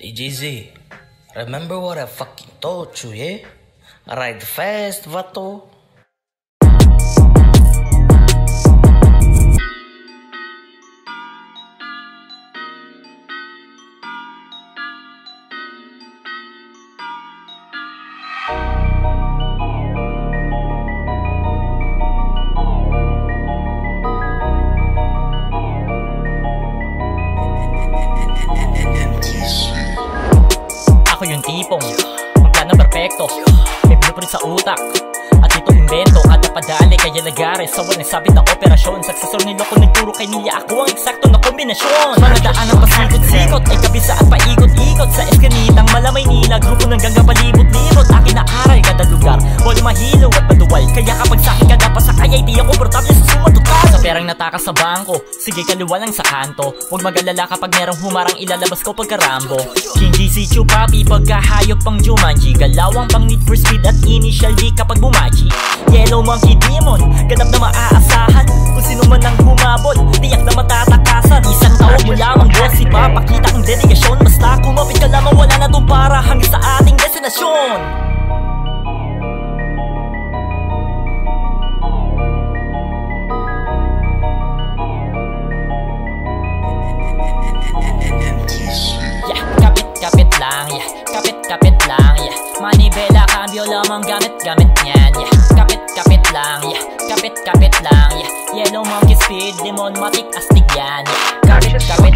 DJZ, remember what I fucking told you, yeah? Ride fast, Vato. Ako yung tipong Ang plano perfecto. May blueprint sa utak At ito invento. At napadali kaya nagares Sa walang sabit na operasyon. Successor niloko nagturo kay Nia Ako ang eksakto na kombinasyon. Manadaan ang pasikot-sikot Ay kabisa at paikot-ikot Sa eskanitang Perang natakas sa bangko. Sige kaliwa lang sa kanto. Huwag mag-alala kapag merong humarang Ilalabas ko pagkarambo. King GC Chupapi Pagkahayop pang Jumanji. Galawang pang need for speed At initial D kapag bumachi Yellow Monkey Demon Ganap na maaasahan. Kung sino man ang humabol Tiyak na matatakasan. Isang tawag mo lamang boss Ipapakita ang dedigasyon Basta kumapit ka lamang Wala na tong para Hanggang sa ating destinasyon Cambio lamang gamit-gamit niyan, yeah Kapit-kapit lang, yeah. Kapit-kapit lang, yeah. Yellow monkey speed, demon matik astig yan, yeah Kapit-kapit